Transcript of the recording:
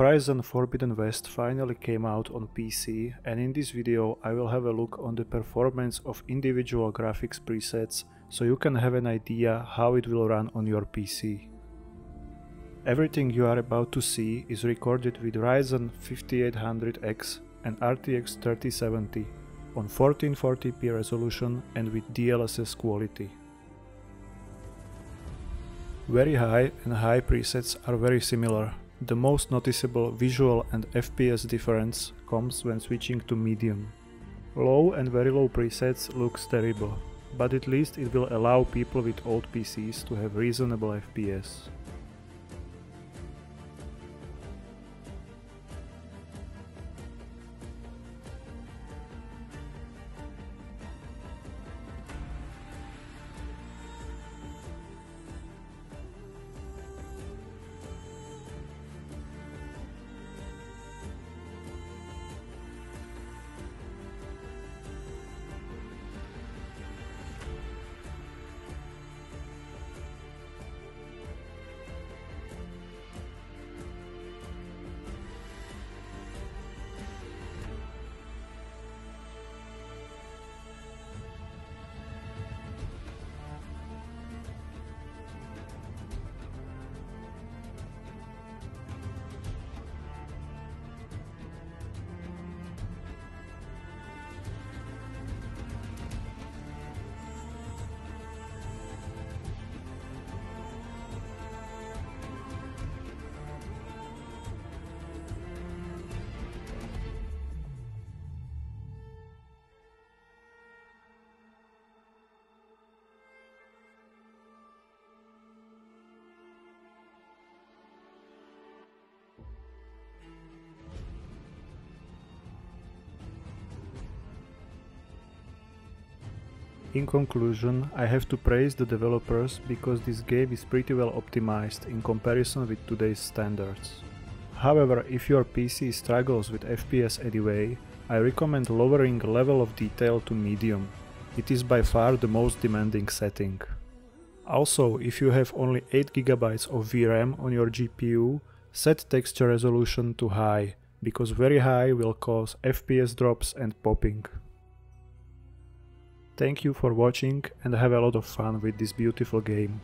Horizon Forbidden West finally came out on PC and in this video I will have a look on the performance of individual graphics presets so you can have an idea how it will run on your PC. Everything you are about to see is recorded with Ryzen 5800X and RTX 3070 on 1440p resolution and with DLSS quality. Very high and high presets are very similar, the most noticeable visual and FPS difference comes when switching to medium. Low and very low presets looks terrible, but at least it will allow people with old PCs to have reasonable FPS. In conclusion, I have to praise the developers because this game is pretty well optimized in comparison with today's standards. However, if your PC struggles with FPS anyway, I recommend lowering level of detail to medium. It is by far the most demanding setting. Also, if you have only 8GB of VRAM on your GPU, set texture resolution to high, because very high will cause FPS drops and popping. Thank you for watching and have a lot of fun with this beautiful game.